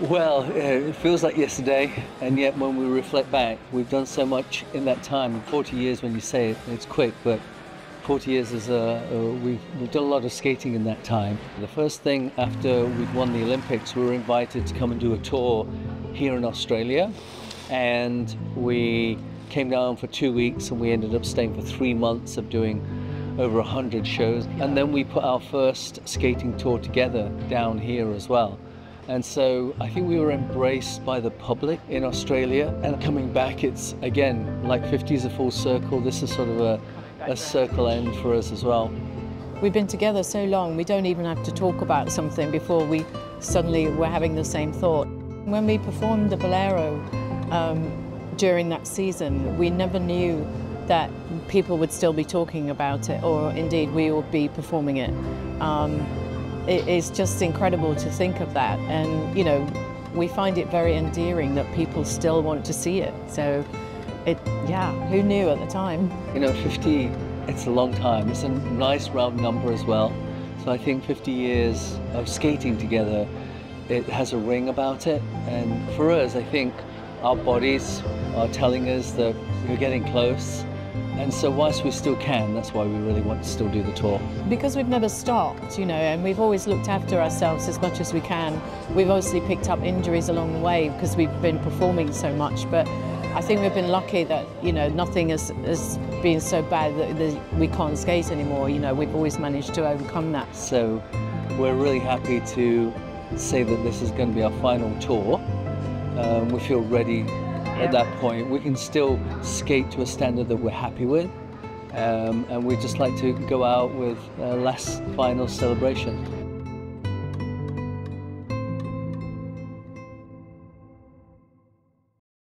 Well, uh, it feels like yesterday, and yet when we reflect back, we've done so much in that time. 40 years, when you say it, it's quick, but 40 years is a, uh, we've, we've done a lot of skating in that time. The first thing after we'd won the Olympics, we were invited to come and do a tour here in Australia, and we came down for two weeks, and we ended up staying for three months of doing over 100 shows. And then we put our first skating tour together down here as well. And so I think we were embraced by the public in Australia. And coming back, it's again like 50 is a full circle. This is sort of a, a circle end for us as well. We've been together so long, we don't even have to talk about something before we suddenly were having the same thought. When we performed the Bolero um, during that season, we never knew that people would still be talking about it, or indeed we would be performing it. Um, it is just incredible to think of that. And, you know, we find it very endearing that people still want to see it. So, it, yeah, who knew at the time? You know, 50, it's a long time. It's a nice round number as well. So I think 50 years of skating together, it has a ring about it. And for us, I think our bodies are telling us that we're getting close. And so whilst we still can, that's why we really want to still do the tour. Because we've never stopped, you know, and we've always looked after ourselves as much as we can. We've obviously picked up injuries along the way because we've been performing so much, but I think we've been lucky that, you know, nothing has, has been so bad that we can't skate anymore. You know, we've always managed to overcome that. So we're really happy to say that this is going to be our final tour. Um, we feel ready at that point. We can still skate to a standard that we're happy with. Um, and we just like to go out with a last final celebration.